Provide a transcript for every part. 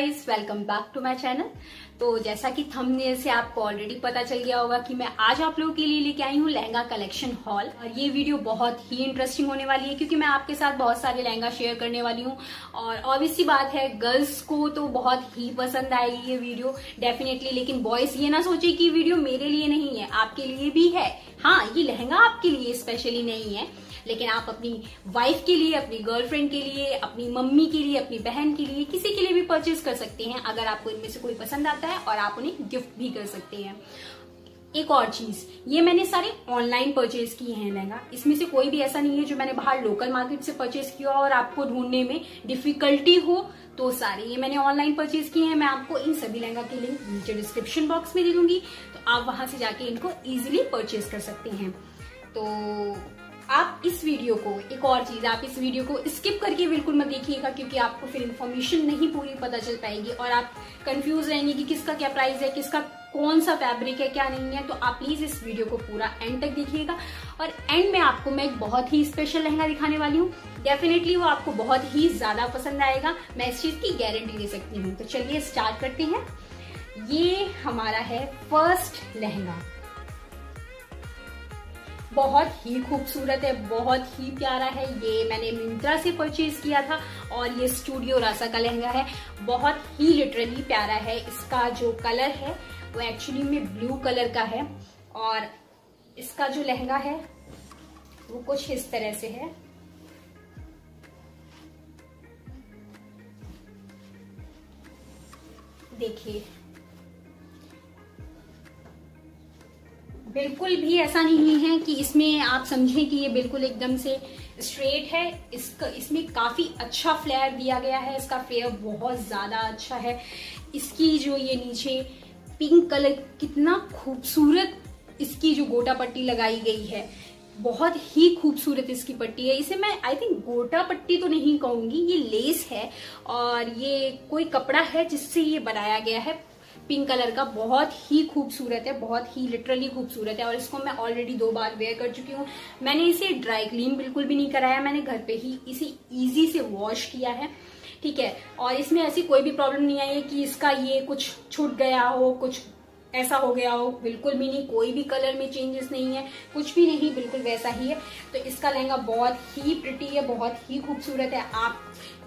Guys welcome back to my channel तो जैसा कि थंबनेल से आपको ऑलरेडी पता चल गया होगा कि मैं आज आप लोगों के लिए लेके आई हूँ लहंगा कलेक्शन हॉल और ये वीडियो बहुत ही इंटरेस्टिंग होने वाली है क्योंकि मैं आपके साथ बहुत सारे लहंगा शेयर करने वाली हूँ। और ऑब्वियसली बात है गर्ल्स को तो बहुत ही पसंद आएगी ये वीडियो डेफिनेटली लेकिन बॉयज़ ये ना सोचे कि वीडियो मेरे लिए नहीं है, आपके लिए भी है। हाँ ये लहंगा आपके लिए स्पेशली नहीं है। लेकिन आप अपनी वाइफ के लिए, अपनी गर्लफ्रेंड के लिए, अपनी मम्मी के लिए, अपनी बहन के लिए किसी के लिए भी परचेज कर सकते हैं, अगर आपको इनमें से कोई पसंद आता है और आप उन्हें गिफ्ट भी कर सकते हैं। एक और चीज़, ये मैंने सारे ऑनलाइन परचेज किए हैं लहंगा इसमें से कोई भी ऐसा नहीं है जो मैंने बाहर लोकल मार्केट से परचेज किया और आपको ढूँढने में डिफिकल्टी हो तो सारे ये मैंने ऑनलाइन परचेज किए हैं। मैं आपको इन सभी लहंगा के लिंक नीचे डिस्क्रिप्शन बॉक्स में दे दूँगी तो आप वहाँ से जाके इनको इजिली परचेज कर सकते हैं। तो आप इस वीडियो को, एक और चीज़, आप इस वीडियो को स्किप करके बिल्कुल मत देखिएगा क्योंकि आपको फिर इन्फॉर्मेशन नहीं पूरी पता चल पाएगी और आप कंफ्यूज रहेंगे कि किसका क्या प्राइस है, किसका कौन सा फैब्रिक है, क्या नहीं है तो आप प्लीज़ इस वीडियो को पूरा एंड तक देखिएगा। और एंड में आपको मैं एक बहुत ही स्पेशल लहंगा दिखाने वाली हूँ। डेफिनेटली वो आपको बहुत ही ज़्यादा पसंद आएगा। मैं इस चीज़ की गारंटी दे सकती हूँ। तो चलिए स्टार्ट करते हैं। ये हमारा है फ़र्स्ट लहंगा। बहुत ही खूबसूरत है, बहुत ही प्यारा है। ये मैंने मिंत्रा से परचेज किया था और ये स्टूडियो रासा का लहंगा है। बहुत ही लिटरली प्यारा है। इसका जो कलर है, वो एक्चुअली में ब्लू कलर का है और इसका जो लहंगा है, वो कुछ इस तरह से है। देखिए बिल्कुल भी ऐसा नहीं है कि इसमें आप समझें कि ये बिल्कुल एकदम से स्ट्रेट है। इसका, इसमें काफ़ी अच्छा फ्लेयर दिया गया है। इसका फ्लेयर बहुत ज़्यादा अच्छा है। इसकी जो ये नीचे पिंक कलर कितना खूबसूरत इसकी जो गोटा पट्टी लगाई गई है। बहुत ही खूबसूरत इसकी पट्टी है। इसे मैं आई थिंक गोटा पट्टी तो नहीं कहूँगी। ये लेस है और ये कोई कपड़ा है जिससे ये बनाया गया है। पिंक कलर का बहुत ही खूबसूरत है, बहुत ही लिटरली खूबसूरत है और इसको मैं ऑलरेडी दो बार वेयर कर चुकी हूँ। मैंने इसे ड्राई क्लीन बिल्कुल भी नहीं कराया, मैंने घर पे ही इसे ईजी से वॉश किया है, ठीक है? और इसमें ऐसी कोई भी प्रॉब्लम नहीं आई है कि इसका ये कुछ छूट गया हो, कुछ ऐसा हो गया हो, बिल्कुल भी नहीं, कोई भी कलर में चेंजेस नहीं है, कुछ भी नहीं, बिल्कुल वैसा ही है। तो इसका लहंगा बहुत ही प्रिटी है, बहुत ही खूबसूरत है। आप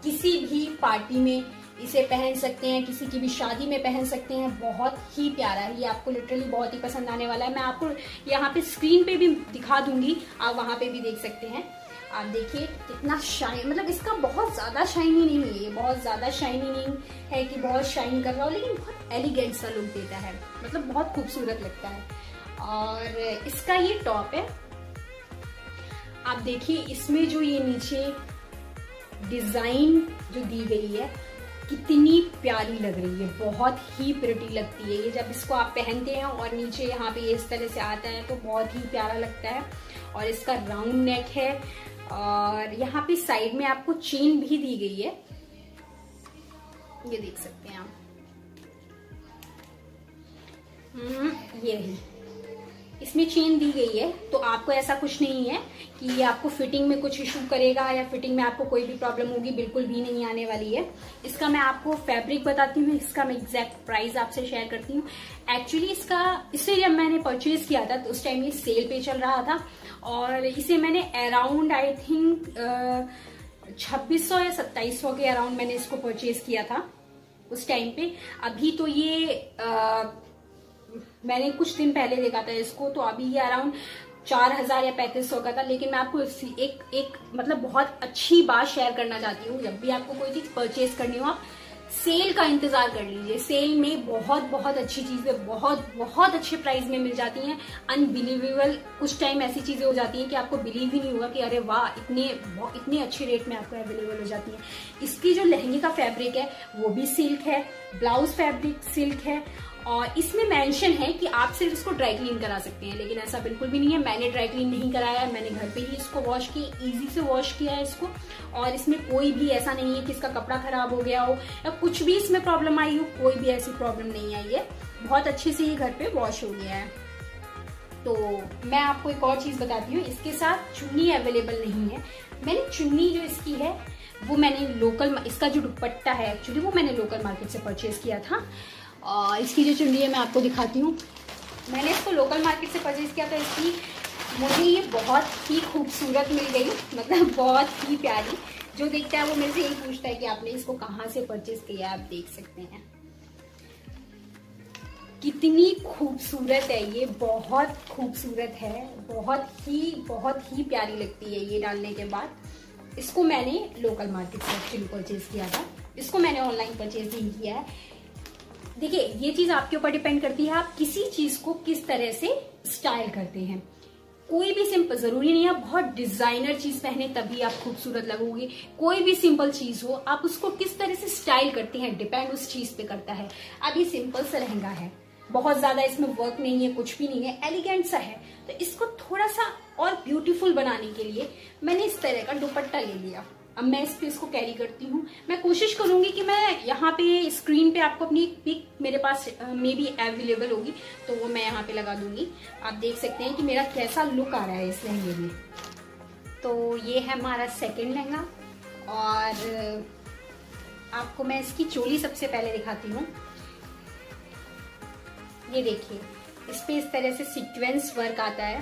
किसी भी पार्टी में इसे पहन सकते हैं, किसी की भी शादी में पहन सकते हैं। बहुत ही प्यारा है। ये आपको लिटरली बहुत ही पसंद आने वाला है। मैं आपको यहाँ पे स्क्रीन पे भी दिखा दूँगी। आप वहाँ पे भी देख सकते हैं। आप देखिए, कितना शाइन मतलब इसका बहुत ज़्यादा शाइनी नहीं है ये। बहुत ज़्यादा शाइनी नहीं है कि बहुत शाइन कर रहा हो, लेकिन बहुत एलिगेंट सा लुक देता है। मतलब बहुत खूबसूरत लगता है। और इसका ये टॉप है। आप देखिए, इसमें जो ये नीचे डिज़ाइन जो दी गई है कितनी प्यारी लग रही है बहुत ही प्रिटी लगती है। ये जब इसको आप पहनते हैं और नीचे यहाँ पे इस तरह से आता है तो बहुत ही प्यारा लगता है। और इसका राउंड नेक है और यहाँ पे साइड में आपको चेन भी दी गई है। ये देख सकते हैं आप। हम्म, ये रही। इसमें चेन दी गई है तो आपको ऐसा कुछ नहीं है कि ये आपको फिटिंग में कुछ इशू करेगा या फिटिंग में आपको कोई भी प्रॉब्लम होगी बिल्कुल भी नहीं आने वाली है। इसका मैं आपको फैब्रिक बताती हूँ इसका मैं एग्जैक्ट प्राइस आपसे शेयर करती हूँ। एक्चुअली इसका इसे जब मैंने परचेज किया था तो उस टाइम ये सेल पे चल रहा था और इसे मैंने अराउंड आई थिंक छब्बीस या सत्ताईस के अराउंड मैंने इसको परचेज किया था उस टाइम पे। अभी तो ये आ, मैंने कुछ दिन पहले देखा था इसको तो अभी ये अराउंड चार हज़ार या पैंतीस सौ का था, लेकिन मैं आपको एक एक मतलब बहुत अच्छी बात शेयर करना चाहती हूँ। जब भी आपको कोई चीज़ परचेज करनी हो, आप सेल का इंतज़ार कर लीजिए। सेल में बहुत बहुत अच्छी चीज़ें, बहुत बहुत अच्छे प्राइस में मिल जाती हैं। अनबिलीवेबल कुछ टाइम ऐसी चीज़ें हो जाती हैं कि आपको बिलीव ही नहीं होगा कि अरे वाह, इतने इतने अच्छे रेट में आपको अवेलेबल हो जाती है। इसकी जो लहंगे का फैब्रिक है, वो भी सिल्क है ब्लाउज फैब्रिक सिल्क है और इसमें मेंशन है कि आप सिर्फ़ इसको ड्राई क्लीन करा सकते हैं, लेकिन ऐसा बिल्कुल भी नहीं है। मैंने ड्राई क्लीन नहीं कराया मैंने घर पे ही इसको वॉश किया इजी से वॉश किया है इसको। और इसमें कोई भी ऐसा नहीं है कि इसका कपड़ा खराब हो गया हो या कुछ भी इसमें प्रॉब्लम आई हो, कोई भी ऐसी प्रॉब्लम नहीं आई है। बहुत अच्छे से ये घर पे वॉश हो गया है। तो मैं आपको एक और चीज़ बताती हूँ, इसके साथ चुन्नी अवेलेबल नहीं है। मैंने चुन्नी जो इसकी है, वो मैंने लोकल इसका जो दुपट्टा है एक्चुअली वो मैंने लोकल मार्केट से परचेज किया था। और इसकी जो चुंडी है, मैं आपको दिखाती हूँ। मैंने इसको लोकल मार्केट से परचेज किया था इसकी मुझे ये बहुत ही खूबसूरत मिल गई मतलब बहुत ही प्यारी। जो देखता है, वो मेरे से यही पूछता है कि आपने इसको कहाँ से परचेज किया आप देख सकते हैं। कितनी खूबसूरत है ये, बहुत खूबसूरत है, बहुत ही बहुत ही प्यारी लगती है ये डालने के बाद। इसको मैंने लोकल मार्केट से एक्चुअली परचेज किया था। इसको मैंने ऑनलाइन परचेज नहीं किया है। देखिए, ये चीज़ आपके ऊपर डिपेंड करती है, आप किसी चीज़ को किस तरह से स्टाइल करते हैं। कोई भी सिंपल ज़रूरी नहीं है बहुत डिज़ाइनर चीज़ पहने तभी आप खूबसूरत लगोगे। कोई भी सिंपल चीज़ हो, आप उसको किस तरह से स्टाइल करते हैं डिपेंड उस चीज़ पे करता है। ये सिंपल सा लहंगा है। बहुत ज़्यादा इसमें वर्क नहीं है, कुछ भी नहीं है एलिगेंट सा है। तो इसको थोड़ा सा और ब्यूटीफुल बनाने के लिए मैंने इस तरह का दुपट्टा ले लिया। अब मैं इस पे इसको कैरी करती हूँ। मैं कोशिश करूँगी कि मैं यहाँ पे स्क्रीन पे आपको अपनी पिक मेरे पास मे बी अवेलेबल होगी तो वो मैं यहाँ पे लगा दूँगी। आप देख सकते हैं कि मेरा कैसा लुक आ रहा है इस लहंगे में। तो ये है हमारा सेकेंड लहंगा और आपको मैं इसकी चोली सबसे पहले दिखाती हूँ। ये देखिए, इस पे इस तरह से सीक्वेंस वर्क आता है।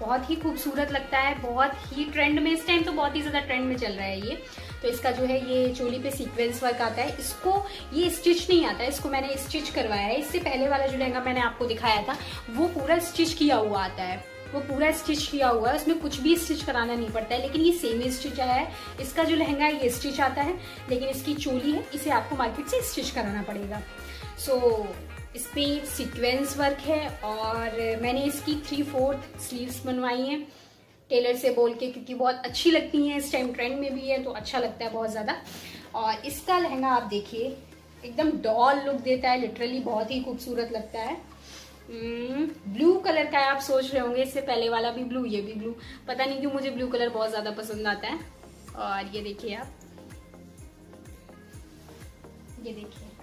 बहुत ही खूबसूरत लगता है बहुत ही ट्रेंड में इस टाइम तो बहुत ही ज़्यादा ट्रेंड में चल रहा है ये। तो इसका जो है ये चोली पे सीक्वेंस वर्क आता है। इसको ये स्टिच नहीं आता है इसको मैंने स्टिच करवाया है। इससे पहले वाला जो लहंगा मैंने आपको दिखाया था वो पूरा स्टिच किया हुआ आता है। वो पूरा स्टिच किया हुआ है उसमें कुछ भी स्टिच कराना नहीं पड़ता है लेकिन ये सेम स्टिच आया है। इसका जो लहंगा है ये स्टिच आता है लेकिन इसकी चोली है इसे आपको मार्केट से स्टिच कराना पड़ेगा। सो so, इस पर सिक्वेंस वर्क है और मैंने इसकी थ्री फोर्थ स्लीव्स बनवाई हैं। टेलर से बोल के क्योंकि बहुत अच्छी लगती हैं इस टाइम ट्रेंड में भी है तो अच्छा लगता है बहुत ज़्यादा। और इसका लहंगा आप देखिए एकदम डॉल लुक देता है लिटरली बहुत ही खूबसूरत लगता है। ब्लू hmm, कलर का है आप सोच रहे होंगे इससे पहले वाला भी ब्लू ये भी ब्लू पता नहीं क्यों मुझे ब्लू कलर बहुत ज़्यादा पसंद आता है। और ये देखिए आप। ये देखिए।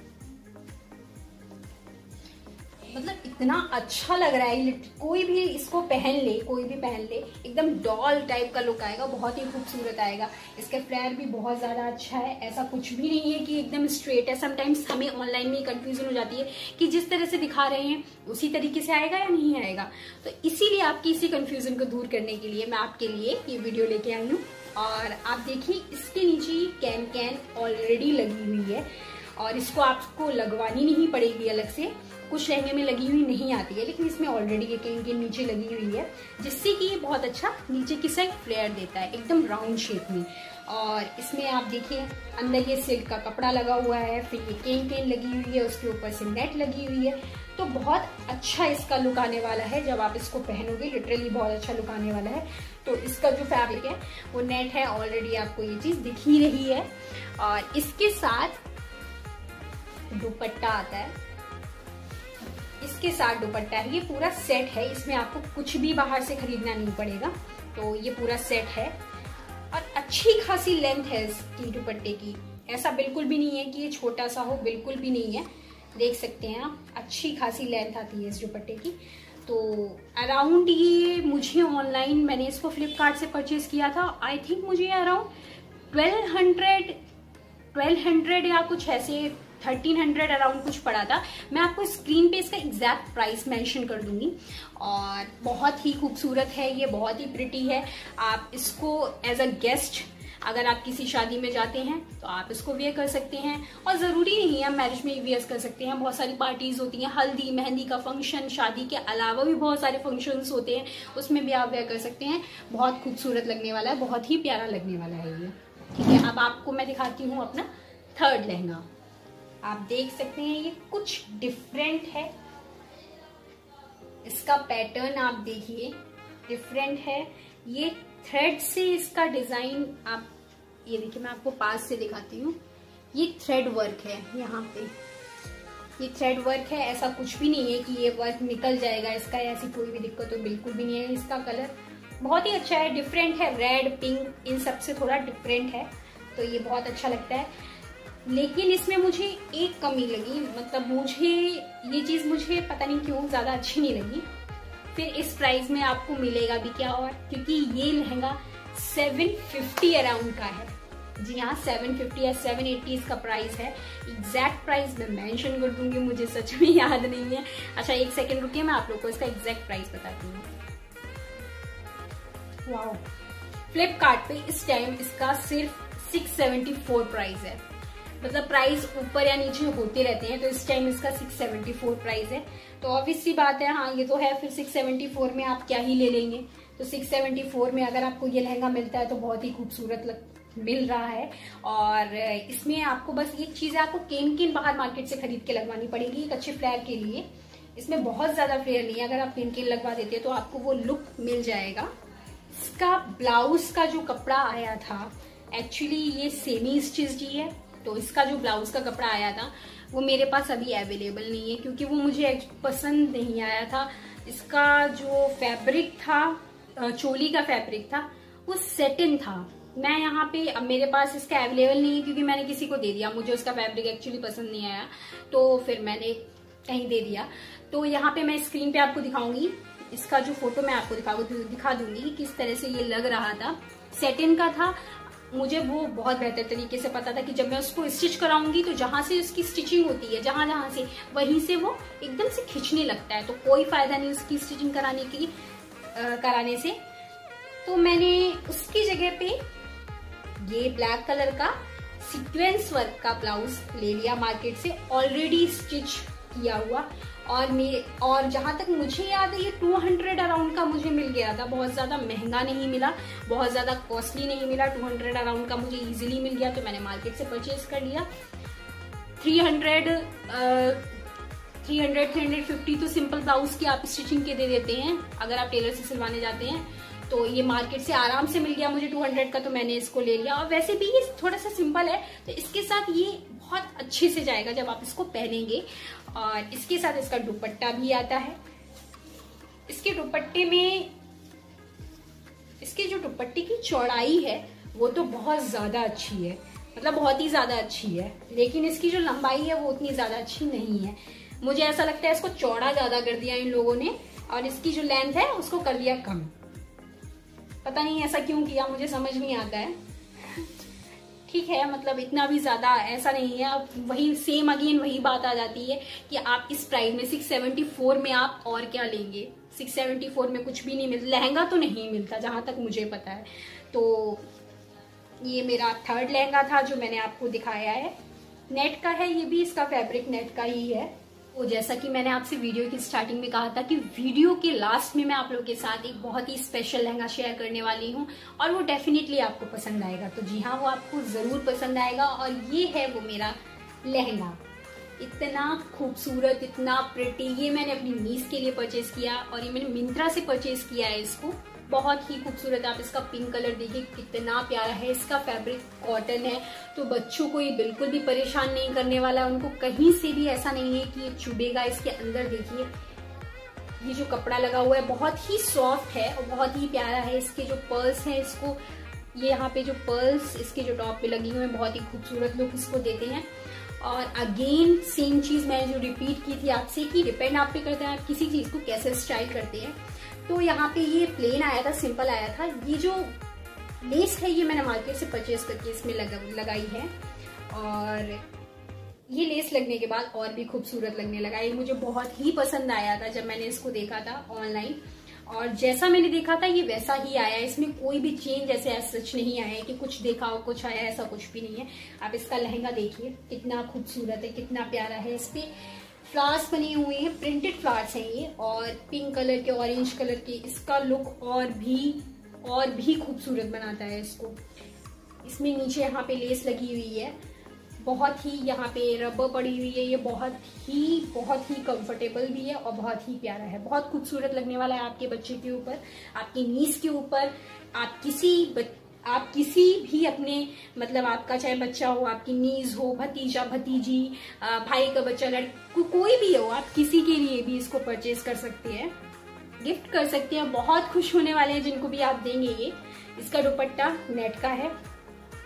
मतलब इतना अच्छा लग रहा है कोई भी इसको पहन ले, कोई भी पहन ले, एकदम डॉल टाइप का लुक आएगा, बहुत ही खूबसूरत आएगा। इसका फ्लेयर भी बहुत ज़्यादा अच्छा है, ऐसा कुछ भी नहीं है कि एकदम स्ट्रेट है। समटाइम्स हमें ऑनलाइन में कंफ्यूजन हो जाती है कि जिस तरह से दिखा रहे हैं, उसी तरीके से आएगा या नहीं आएगा। तो इसीलिए आपकी इसी कंफ्यूजन को दूर करने के लिए मैं आपके लिए ये वीडियो लेके आई हूँ। और आप देखिए, इसके नीचे कैन कैन ऑलरेडी लगी हुई है। और इसको आपको लगवानी नहीं पड़ेगी अलग से। कुछ लहंगे में लगी हुई नहीं आती है, लेकिन इसमें ऑलरेडी ये कहीं नीचे लगी हुई है, जिससे कि ये बहुत अच्छा नीचे की साइड फ्लेयर देता है, एकदम राउंड शेप में। और इसमें आप देखिए, अंदर ये सिल्क का कपड़ा लगा हुआ है, फिर ये केन केन लगी हुई है, उसके ऊपर से नेट लगी हुई है। तो बहुत अच्छा इसका लुक आने वाला है, जब आप इसको पहनोगे लिटरली बहुत अच्छा लुक आने वाला है। तो इसका जो फैब्रिक है, वो नेट है ऑलरेडी आपको ये चीज़ दिख ही रही है। और इसके साथ दुपट्टा आता है। इसके साथ दुपट्टा है। ये पूरा सेट है। इसमें आपको कुछ भी बाहर से खरीदना नहीं पड़ेगा। तो ये पूरा सेट है। और अच्छी खासी लेंथ है इसकी, दुपट्टे की। ऐसा बिल्कुल भी नहीं है कि ये छोटा सा हो, बिल्कुल भी नहीं है। देख सकते हैं आप, अच्छी खासी लेंथ आती है इस दुपट्टे की। तो अराउंड ये मुझे ऑनलाइन मैंने इसको फ्लिपकार्ट से परचेज किया था। आई थिंक मुझे around twelve hundred twelve hundred या कुछ ऐसे थर्टीन हंड्रेड अराउंड कुछ पड़ा था। मैं आपको स्क्रीन पे इसका एग्जैक्ट प्राइस मेंशन कर दूँगी। और बहुत ही खूबसूरत है, ये बहुत ही प्रिटी है। आप इसको एज अ गेस्ट अगर आप किसी शादी में जाते हैं तो आप इसको वेयर कर सकते हैं। और ज़रूरी नहीं है मैरिज में वेयर कर सकते हैं। बहुत सारी पार्टीज़ होती हैं, हल्दी, मेहंदी का फ़ंक्शन शादी के अलावा भी बहुत सारे फ़ंक्शंस होते हैं। उसमें भी आप वेयर कर सकते हैं। बहुत खूबसूरत लगने वाला है, बहुत ही प्यारा लगने वाला है ये। ठीक है, अब आपको मैं दिखाती हूँ अपना थर्ड लहंगा। आप देख सकते हैं, ये कुछ डिफरेंट है। इसका पैटर्न आप देखिए डिफरेंट है। ये थ्रेड से इसका डिज़ाइन आप, ये देखिए, मैं आपको पास से दिखाती हूँ। ये थ्रेड वर्क है यहाँ पे। ये थ्रेड वर्क है, ऐसा कुछ भी नहीं है कि ये वर्क निकल जाएगा, इसका ऐसी कोई भी दिक्कत तो बिल्कुल भी नहीं है। इसका कलर बहुत ही अच्छा है डिफरेंट है। रेड पिंक इन सबसे थोड़ा डिफरेंट है। तो ये बहुत अच्छा लगता है। लेकिन इसमें मुझे एक कमी लगी मतलब मुझे ये चीज़ मुझे पता नहीं क्यों ज़्यादा अच्छी नहीं लगी। फिर इस प्राइस में आपको मिलेगा भी क्या और? क्योंकि ये लहंगा 750 अराउंड का है। जी हाँ सेवन फिफ्टी या सेवन एट्टी इसका प्राइस है। एग्जैक्ट प्राइस मैं मेंशन कर दूँगी, मुझे सच में याद नहीं है। अच्छा एक सेकंड रुकिए, मैं आप लोग को इसका एग्जैक्ट प्राइस बताती हूँ। फ्लिपकार्ट पे इस टाइम इसका सिर्फ़ सिक्स सेवेंटी फोर प्राइस है। मतलब प्राइस ऊपर या नीचे होते रहते हैं तो इस टाइम इसका 674 प्राइस है। तो ऑब्वियस सी बात है हाँ ये तो है, फिर 674 में आप क्या ही ले लेंगे। तो 674 में अगर आपको ये लहंगा मिलता है तो बहुत ही खूबसूरत लग, मिल रहा है। और इसमें आपको बस चीज़ है, आपको केन केन बाहर मार्केट से खरीद के लगवानी पड़ेगी, एक अच्छे फ्लेयर के लिए। इसमें बहुत ज़्यादा फ्लेयर नहीं है, अगर आप केन केन लगवा देते हैं तो आपको वो लुक मिल जाएगा। इसका ब्लाउज का जो कपड़ा आया था एक्चुअली ये सेमी स्टिच ही है। तो इसका जो ब्लाउज का कपड़ा आया था, वो मेरे पास अभी अवेलेबल नहीं है क्योंकि वो मुझे पसंद नहीं आया था। इसका जो फैब्रिक था चोली का फैब्रिक था, वो सेटिन था। मैं यहाँ पे, अब मेरे पास इसका अवेलेबल नहीं है क्योंकि मैंने किसी को दे दिया। मुझे उसका फैब्रिक एक्चुअली पसंद नहीं आया। तो फिर मैंने कहीं दे दिया। तो यहाँ पे मैं स्क्रीन पे आपको दिखाऊँगी। इसका जो फ़ोटो मैं आपको दिखा दिखा दूँगी किस तरह से ये लग रहा था। सेटिन का था मुझे वो बहुत बेहतर तरीके से पता था कि जब मैं उसको स्टिच कराऊँगी तो जहाँ से उसकी स्टिचिंग होती है जहाँ जहाँ से वहीं से वो एकदम से खिंचने लगता है। तो कोई फ़ायदा नहीं उसकी स्टिचिंग कराने की आ, कराने से। तो मैंने उसकी जगह पे ये ब्लैक कलर का सीक्वेंस वर्क का ब्लाउज ले लिया मार्केट से। ऑलरेडी स्टिच किया हुआ। और मे, और जहाँ तक मुझे याद है, ये 200 अराउंड का मुझे मिल गया था। बहुत ज़्यादा महँगा नहीं मिला, बहुत ज़्यादा कॉस्टली नहीं मिला। 200 अराउंड का मुझे इजीली मिल गया तो मैंने मार्केट से परचेज कर लिया। 300 three hundred three hundred fifty तो सिंपल ब्लाउज की आप स्टिचिंग के दे देते हैं, अगर आप टेलर से सिलवाने जाते हैं। तो ये मार्केट से आराम से मिल गया मुझे 200 का तो मैंने इसको ले लिया। और वैसे भी ये थोड़ा सा सिंपल है तो इसके साथ ये बहुत अच्छे से जाएगा जब आप इसको पहनेंगे। और इसके साथ इसका दुपट्टा भी आता है। इसके दुपट्टे में, इसके जो दुपट्टे की चौड़ाई है, वो तो बहुत ज़्यादा अच्छी है। मतलब बहुत ही ज़्यादा अच्छी है। लेकिन इसकी जो लंबाई है, वो उतनी ज़्यादा अच्छी नहीं है। मुझे ऐसा लगता है इसको चौड़ा ज़्यादा कर दिया इन लोगों ने, और इसकी जो लेंथ है, उसको कर दिया कम। पता नहीं ऐसा क्यों किया, मुझे समझ नहीं आता है। ठीक है मतलब इतना भी ज़्यादा ऐसा नहीं है। अब वही सेम अगेन वही बात आ जाती है कि आप इस प्राइस में 674 में आप और क्या लेंगे? 674 में कुछ भी नहीं मिलता लहंगा तो नहीं मिलता, जहाँ तक मुझे पता है। तो ये मेरा थर्ड लहंगा था जो मैंने आपको दिखाया है। नेट का है, ये भी इसका फैब्रिक नेट का ही है। वो जैसा कि मैंने आपसे वीडियो की स्टार्टिंग में कहा था कि वीडियो के लास्ट में मैं आप लोगों के साथ एक बहुत ही स्पेशल लहंगा शेयर करने वाली हूँ और वो डेफिनेटली आपको पसंद आएगा। तो जी हाँ वो आपको ज़रूर पसंद आएगा और ये है वो मेरा लहंगा। इतना खूबसूरत, इतना प्रिटी ये मैंने अपनी नीस के लिए परचेज किया और ये मैंने मिंत्रा से परचेज किया है इसको। बहुत ही खूबसूरत है। आप इसका पिंक कलर देखिए, कितना प्यारा है। इसका फैब्रिक कॉटन है। तो बच्चों को ये बिल्कुल भी परेशान नहीं करने वाला उनको कहीं से भी ऐसा नहीं है कि ये चुभेगा। इसके अंदर देखिए, ये जो कपड़ा लगा हुआ है, बहुत ही सॉफ्ट है और बहुत ही प्यारा है। इसके जो पर्ल्स हैं, इसको, ये यहाँ पे जो पर्ल्स इसके जो टॉप पे लगी हुई है, बहुत ही खूबसूरत लुक इसको देते हैं। और अगेन सेम चीज़ मैंने जो रिपीट की थी आपसे कि डिपेंड आप पे करते हैं, आप किसी चीज़ को कैसे स्टाइल करते हैं। तो यहाँ पे ये प्लेन आया था सिंपल आया था। ये जो लेस है ये मैंने मार्केट से परचेज करके इसमें लगा, लगाई है। और ये लेस लगने के बाद और भी खूबसूरत लगने लगा। ये मुझे बहुत ही पसंद आया था जब मैंने इसको देखा था ऑनलाइन और जैसा मैंने देखा था ये वैसा ही आया। है इसमें कोई भी चेंज ऐसे सच नहीं आया है कि कुछ देखा हो कुछ आया ऐसा कुछ भी नहीं है। आप इसका लहंगा देखिए कितना खूबसूरत है कितना प्यारा है। इस पे फ्लावर्स बने हुए हैं, प्रिंटेड फ्लावर्स हैं ये, और पिंक कलर के, ऑरेंज कलर के, इसका लुक और भी और भी खूबसूरत बनाता है इसको। इसमें नीचे यहाँ पे लेस लगी हुई है। बहुत ही यहाँ पे रबर पड़ी हुई है ये, बहुत ही बहुत ही कंफर्टेबल भी है और बहुत ही प्यारा है। बहुत खूबसूरत लगने वाला है आपके बच्चे के ऊपर, आपकी नीस के ऊपर, आप किसी आप किसी भी अपने मतलब आपका चाहे बच्चा हो, आपकी नीज हो, भतीजा, भतीजी भाई का बच्चा, लड़की कोई भी हो, आप किसी के लिए भी इसको परचेज कर सकते हैं। गिफ्ट कर सकते हैं। बहुत खुश होने वाले हैं जिनको भी आप देंगे ये। इसका दुपट्टा नेट का है।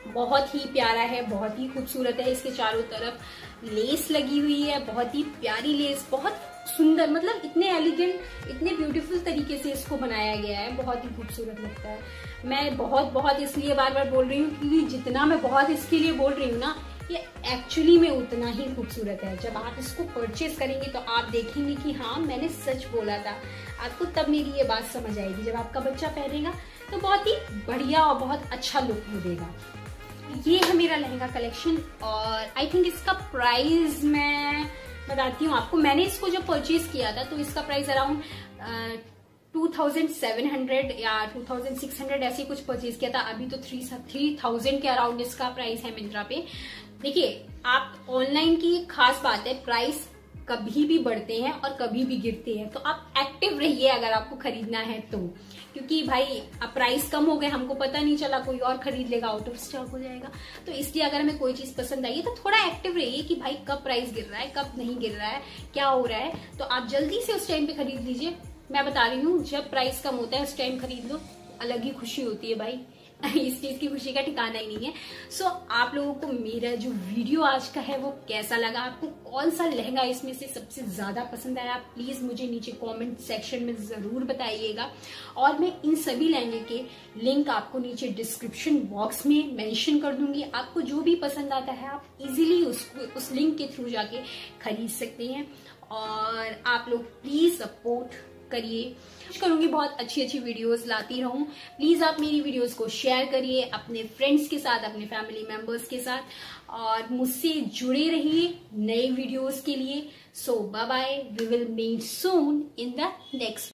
बहुत ही प्यारा है, बहुत ही खूबसूरत है। इसके चारों तरफ़ लेस लगी हुई है। बहुत ही प्यारी लेस बहुत सुंदर मतलब इतने एलिगेंट इतने ब्यूटीफुल तरीके से इसको बनाया गया है। बहुत ही खूबसूरत लगता है। मैं बहुत बहुत इसलिए बार बार बोल रही हूँ क्योंकि जितना मैं बहुत इसके लिए बोल रही हूँ ना, ये एक्चुअली में उतना ही खूबसूरत है। जब आप इसको परचेज करेंगे तो आप देखेंगे कि हाँ मैंने सच बोला था। आपको तब मेरी ये बात समझ आएगी। जब आपका बच्चा पहनेगा तो बहुत ही बढ़िया और बहुत अच्छा लुक हो देगा ये है मेरा लहंगा कलेक्शन और आई थिंक इसका प्राइस मैं बताती हूँ आपको। मैंने इसको जब परचेज किया था तो इसका price around two thousand seven hundred या टू थाउज़ेंड सिक्स हंड्रेड ऐसे कुछ परचेज किया था। अभी तो थ्री थ्री थाउज़ेंड के अराउंड इसका प्राइस है मिंत्रा पे। देखिए, आप ऑनलाइन की खास बात है प्राइस कभी भी बढ़ते हैं और कभी भी गिरते हैं। तो आप एक्टिव रहिए अगर आपको खरीदना है तो। क्योंकि भाई, अब प्राइस कम हो गए, हमको पता नहीं चला कोई और खरीद लेगा आउट ऑफ़ स्टॉक हो जाएगा। तो इसलिए अगर हमें कोई चीज़ पसंद आई है तो थोड़ा एक्टिव रहिए कि भाई कब प्राइस गिर रहा है, कब नहीं गिर रहा है, क्या हो रहा है। तो आप जल्दी से उस टाइम पे खरीद लीजिए। मैं बता रही हूँ, जब प्राइस कम होता है, उस टाइम खरीद लो। अलग ही खुशी होती है भाई। इस चीज़ की खुशी का ठिकाना ही नहीं है। सो so, आप लोगों को मेरा जो वीडियो आज का है वो कैसा लगा? आपको कौन सा लहंगा इसमें से सबसे ज़्यादा पसंद आया? प्लीज़ मुझे नीचे कमेंट सेक्शन में ज़रूर बताइएगा। और मैं इन सभी लहंगे के लिंक आपको नीचे डिस्क्रिप्शन बॉक्स में मेंशन कर दूँगी। आपको जो भी पसंद आता है आप इजीली उसको उस लिंक के थ्रू जाके खरीद सकते हैं। और आप लोग प्लीज़ सपोर्ट करिए। करूँगी बहुत अच्छी अच्छी वीडियोस लाती रहूँ। प्लीज़ आप मेरी वीडियोस को शेयर करिए अपने फ्रेंड्स के साथ, अपने फैमिली मेंबर्स के साथ और मुझसे जुड़े रहिए नए वीडियोस के लिए। So bye bye we will meet soon in the next